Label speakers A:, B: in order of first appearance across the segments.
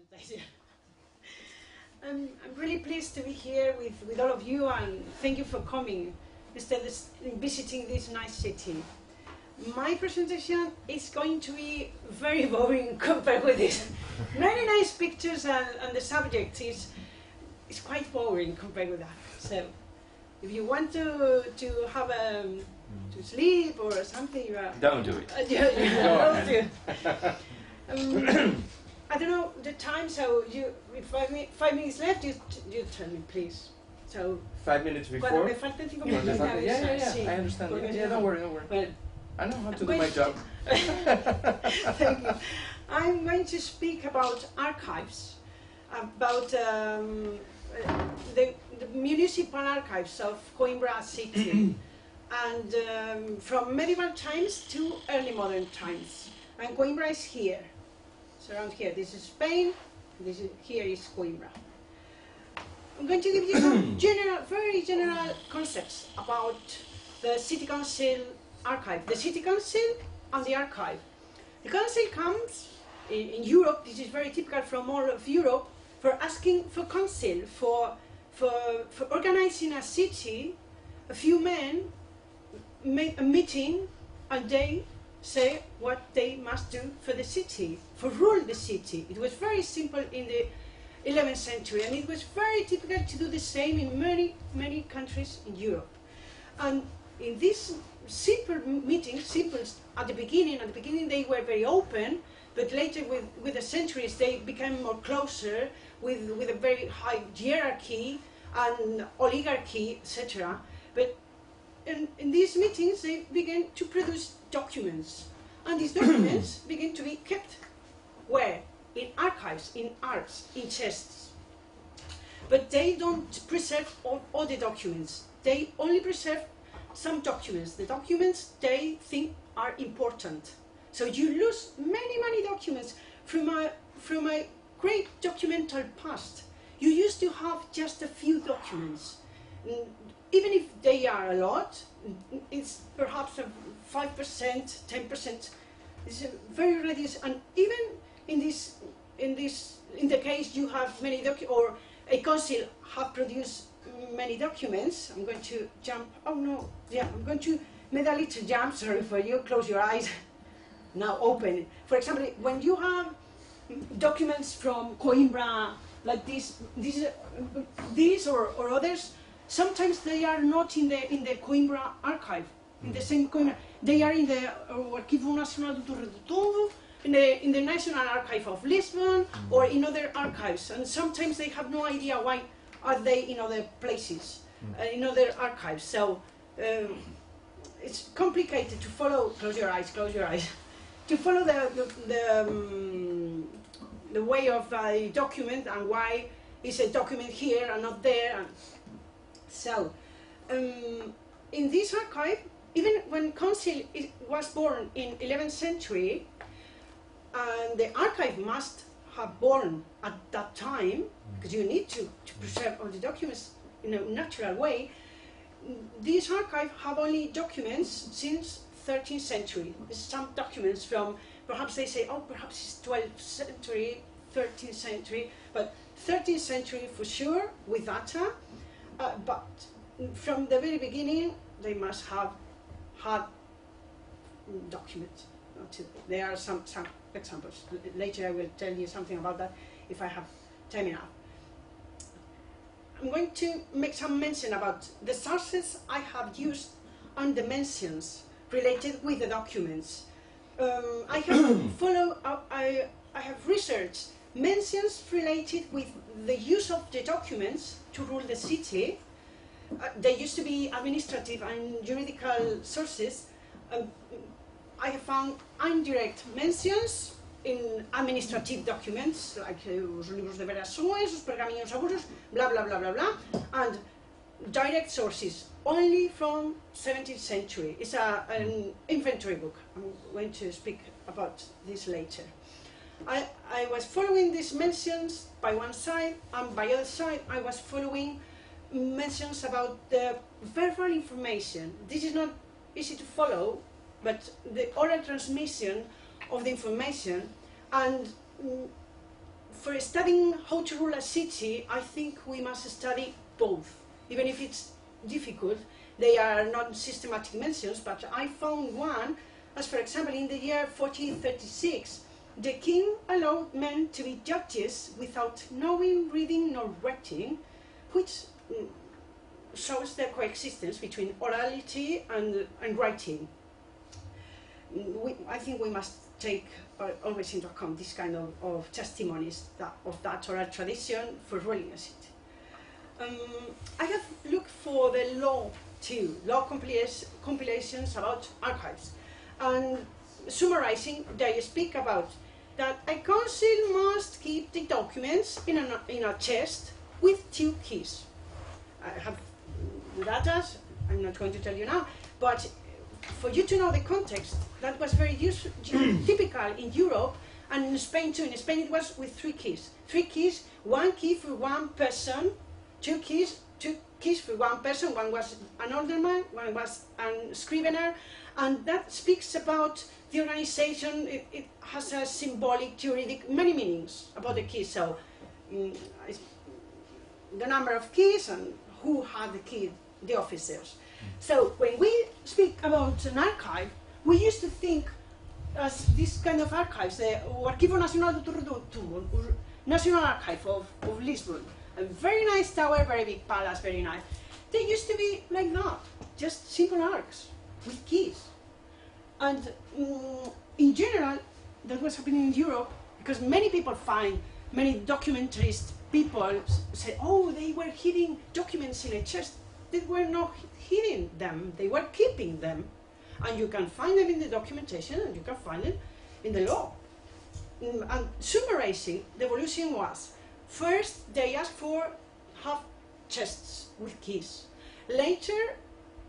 A: um, I'm really pleased to be here with, with all of you and thank you for coming instead of visiting this nice city. My presentation is going to be very boring compared with this. Very nice pictures and, and the subject is, is quite boring compared with that. So if you want to, to have a, to sleep or something, you are,
B: Don't do it.
A: uh, yeah, will
B: ahead.
A: do. Um, I don't know the time, so you five, mi- five minutes left, you, you tell me, please. So,
B: Five minutes
A: cuando
B: before.
A: me falten cinco minutos,
B: Yeah, yeah, yeah.
A: sí.
B: I understand. Yeah, yeah, don't worry, don't worry.
A: Well,
B: I know how to do my job.
A: Thank you. I'm going to speak about archives, about um, uh, the, the municipal archives of Coimbra city, and um, from medieval times to early modern times. And Coimbra is here. It's around here. This is Spain. This is, here is Coimbra. I'm going to give you some general, very general concepts about the City Council archive. The City Council and the archive. The council comes in, in Europe, this is very typical from all of Europe, for asking for council, for, for, for organizing a city. A few men make a meeting and they say what they must do for the city, for rule the city. It was very simple in the 11th century and it was very typical to do the same in many, many countries in Europe. And in this simple meeting, simple at the beginning, at the beginning they were very open, but later with, with the centuries they became more closer with, with a very high hierarchy and oligarchy, etc. But in, in these meetings they began to produce documents. And these documents begin to be kept where? In archives, in arts, in chests. But they don't preserve all, all the documents. They only preserve some documents. The documents they think are important. So you lose many, many documents from a, from a great documental past. You used to have just a few documents. Mm, Even if they are a lot, it's perhaps a 5%, 10%. It's very reduced, and even in this, in this, in the case you have many docu- or a council have produced many documents. I'm going to jump. Oh no, yeah, I'm going to make a little jump. Sorry for you. Close your eyes. Now open. For example, when you have documents from Coimbra, like this, this, uh, these or, or others, sometimes they are not in the in the Coimbra archive, in the same Coimbra. They are in the uh, Arquivo Nacional do Torre do Tombo, in the in the National Archive of Lisbon, or in other archives. And sometimes they have no idea why are they in other places, uh, in other archives. So. Um, it's complicated to follow. Close your eyes. Close your eyes. to follow the the, the, um, the way of a document and why is a document here and not there. And so, um, in this archive, even when Council i- was born in 11th century, and the archive must have born at that time because you need to, to preserve all the documents in a natural way. These archive have only documents since 13th century. Some documents from perhaps they say oh perhaps it's 12th century, 13th century, but 13th century for sure with data. Uh, but from the very beginning they must have had documents. There are some, some examples. Later I will tell you something about that if I have time enough. I'm going to make some mention about the sources I have used and the mentions related with the documents. Um, I have follow up, I, I have researched mentions related with the use of the documents to rule the city. Uh, they used to be administrative and juridical sources. Um, I have found indirect mentions in administrative documents, like uh, os libros de vereações, os pergaminos avulsos, blah, blah, blah, blah, blah, and direct sources only from 17th century. It's a, an inventory book. I'm going to speak about this later. I, I was following these mentions by one side, and by other side, I was following mentions about the verbal information. This is not easy to follow, but the oral transmission of the information and mm, for studying how to rule a city, I think we must study both, even if it's difficult. They are not systematic mentions, but I found one, as for example, in the year 1436, the king allowed men to be judges without knowing reading nor writing, which mm, shows the coexistence between orality and, and writing. Mm, We, I think we must take always into account this kind of, of testimonies that, of that oral tradition for ruling a city. Um, I have looked for the law too, law compilations about archives. And summarizing, they speak about that a council must keep the documents in a, in a chest with two keys. I have data, I'm not going to tell you now, but for you to know the context, that was very typical in Europe and in Spain too. In Spain it was with three keys. Three keys, one key for one person, two keys, two keys for one person. One was an alderman, one was a scrivener, and that speaks about the organization. It, it has a symbolic, juridic, many meanings about the keys. So, mm, it's the number of keys and who had the key, the officers. So when we speak about an archive, we used to think as this kind of archives, the Arquivo Nacional do Torre do Tombo, National Archive of, of Lisbon, a very nice tower, very big palace, very nice. They used to be like that, just simple arcs with keys. And mm, in general, that was happening in Europe because many people find, many documentarist people say, oh, they were hiding documents in a chest. They were not hiding them, they were keeping them. And you can find them in the documentation and you can find it in the law. Mm, And summarizing, the evolution was first they asked for half chests with keys. Later,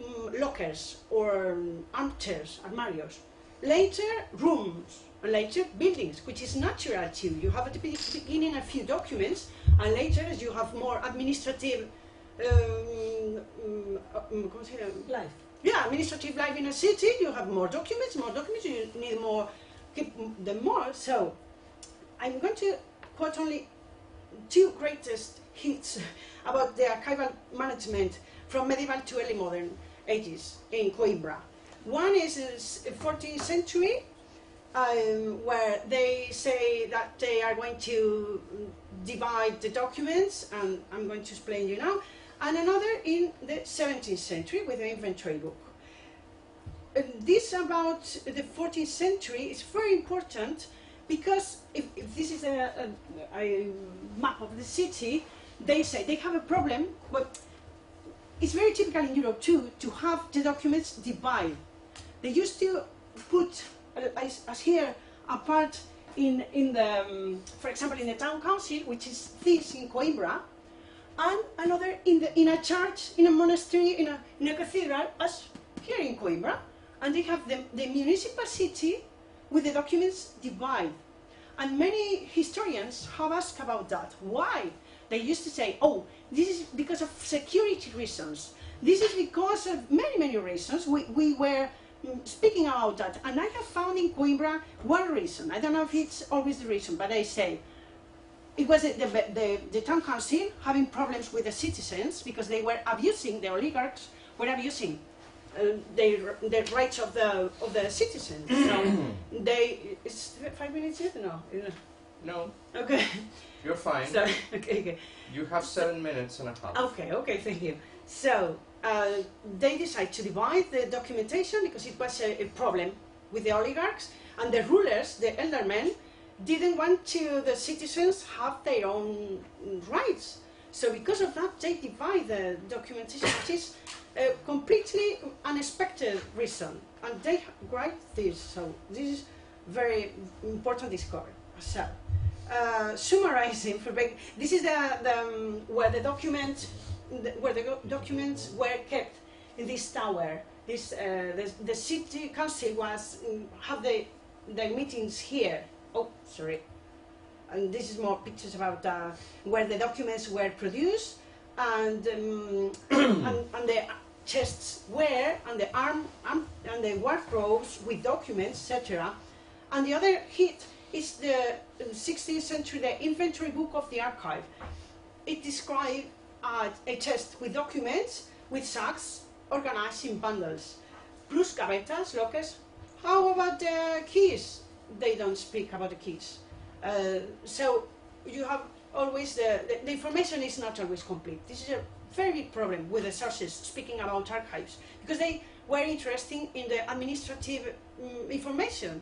A: mm, lockers or um, armchairs, armarios. Later, rooms. Later, buildings, which is natural too. You have at the beginning a few documents, and later, as you have more administrative, um, um, uh, um, ¿cómo se llama?
B: Life.
A: yeah, administrative life in a city, you have more documents, more documents, you need more, keep them more. So, I'm going to quote only two greatest hits about the archival management from medieval to early modern ages in Coimbra. One is in 14th century, um, where they say that they are going to divide the documents, and I'm going to explain you now, and another in the 17th century with the inventory book. And this about the 14th century is very important because if, if this is a, a, a map of the city, they say they have a problem, but it's very typical in Europe too to have the documents divided. They used to put, uh, as, as here, a part in, in the, um, for example, in the town council, which is this in Coimbra, and another in, the, in a church, in a monastery, in a, in a cathedral, as here in Coimbra. And they have the, the municipal city with the documents divided. And many historians have asked about that. Why? They used to say, oh, this is because of security reasons. This is because of many, many reasons. We, we were speaking about that. And I have found in Coimbra one reason. I don't know if it's always the reason, but I say it was the, the, the town council having problems with the citizens because they were abusing, the oligarchs were abusing uh, their, the rights of the, of the citizens. so they, it's five minutes yet? No.
C: No,
A: Okay.
C: you're fine.
A: So, okay, okay.
C: You have seven minutes and a half.
A: Okay, okay, thank you. So uh, they decided to divide the documentation because it was a, a problem with the oligarchs and the rulers, the elder men, didn't want to the citizens have their own rights. So because of that, they divide the documentation, which is a completely unexpected reason. And they write this. So this is very important discovery. So uh, summarizing for this is the, the um, where the document the, where the documents were kept in this tower. This uh, the, the city council was um, have the the meetings here. Oh, sorry. And this is more pictures about uh, where the documents were produced and um, and, and the chests were and the arm, arm and the wardrobes with documents, etc. And the other hit is the 16th century, the inventory book of the archive. It describes uh, a chest with documents, with sacks, organized in bundles, plus gavetas, lockers. How about the keys? They don't speak about the keys. Uh, so you have always the, the, the information is not always complete. This is a very big problem with the sources speaking about archives because they were interested in the administrative um, information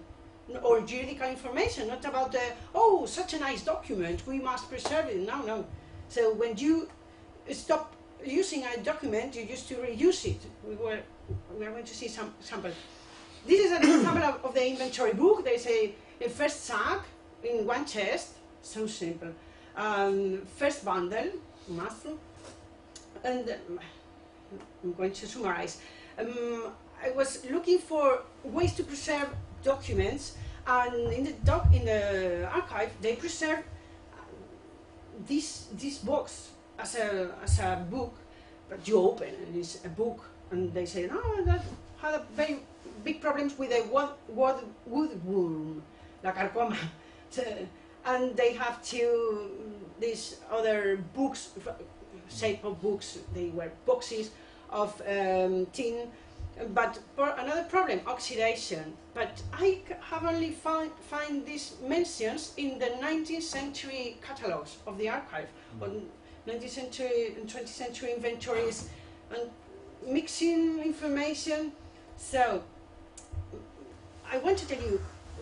A: or juridical information, not about the, oh, such a nice document, we must preserve it. No, no. So when you stop using a document, you used to reuse it. We were, we are going to see some example. This is an example of, of the inventory book. There's say a first sack in one chest, so simple. Um, first bundle, muscle, and I'm going to summarize. Um, I was looking for ways to preserve documents, and in the doc in the archive they preserve this this box as a as a book, but you open and it's a book, and they say no that had a very big problems with a wood, wood, woodworm, la carcoma, and they have to these other books shape of books they were boxes of um, tin but another problem, oxidation. But I have only found find these mentions in the 19th century catalogs of the archive, mm. on 19th century and 20th century inventories, and mixing information. So I want to tell you,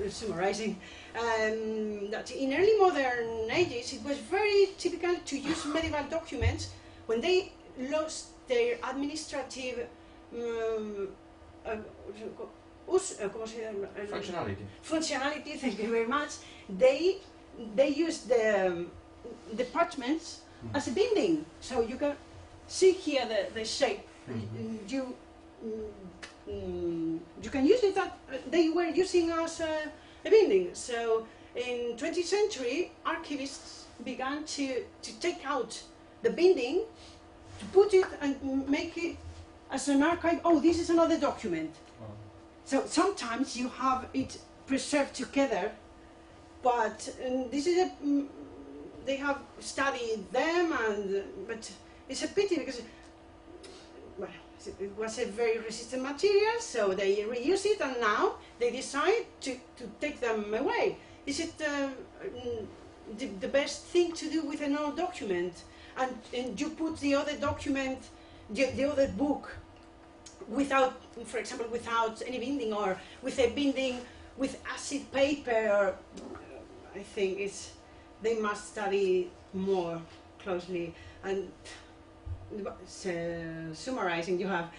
A: summarizing, um, that in early modern ages it was very typical to use medieval documents when they lost their administrative um, uh,
C: functionality.
A: Functionality, thank you very much. They they use the um, parchments mm. as a binding, so you can see here the, the shape. Mm -hmm. You mm, you can use it. That they were using as a, a binding. So in 20th century, archivists began to to take out the binding, to put it and make it as an archive, oh, this is another document. Oh. So sometimes you have it preserved together, but um, this is a, um, they have studied them, and but it's a pity because well, it was a very resistant material, so they reuse it, and now they decide to, to take them away. Is it uh, the, the best thing to do with an old document? And, and you put the other document, the, the other book without, for example, without any binding or with a binding with acid paper. Or, I think it's they must study more closely and summarizing. You have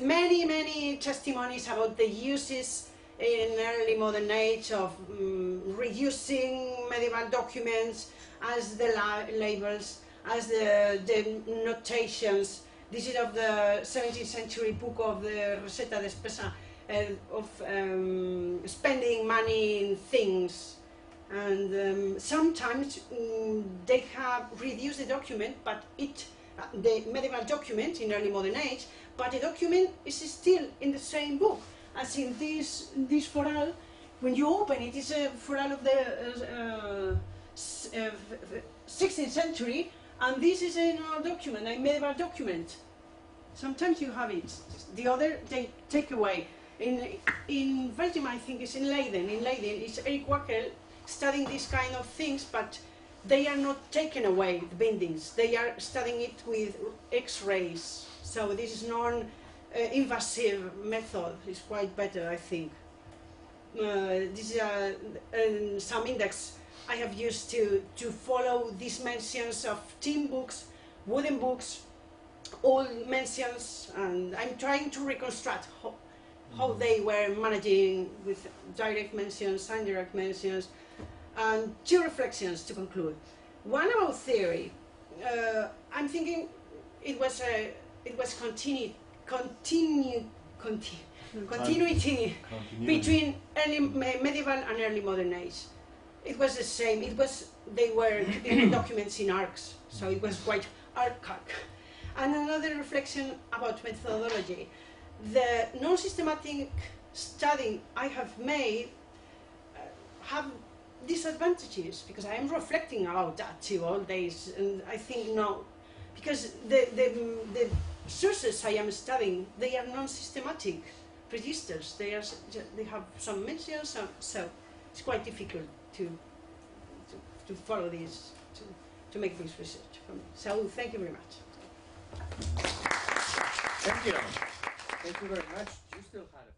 A: many many testimonies about the uses in early modern age of um, reusing medieval documents as the labels, as the, the notations this is of the 17th century book of the Rosetta de Spesa uh, of um, spending money in things. And um, sometimes um, they have reduced the document, but it, the medieval document in early modern age, but the document is still in the same book. As in this, this foral, when you open it, it's a foral of the uh, 16th uh, century, and this is a document, a medieval document. Sometimes you have it. The other they take away. In in Belgium, I think it's in Leiden. In Leiden, it's Erik Kwakkel studying these kind of things, but they are not taken away the bindings. They are studying it with X-rays. So this is non-invasive method. It's quite better, I think. Uh, this is uh, some index I have used to, to follow these mentions of tin books, wooden books, all mentions, and I'm trying to reconstruct how, how mm. they were managing with direct mentions, indirect mentions, and two reflections to conclude. One about theory. Uh, I'm thinking it was a it was continued continue, continue continuity between early medieval and early modern age. It was the same. It was they were keeping documents in arcs, so it was quite archaic. And another reflection about methodology. The non-systematic studying I have made uh, have disadvantages because I am reflecting about that too all days, and I think no, because the the, the sources I am studying they are non-systematic registers. They are they have some mentions, so it's quite difficult to to, to follow this to, to make this research. So thank you very much.
C: Thank you. Thank you very much. You still had a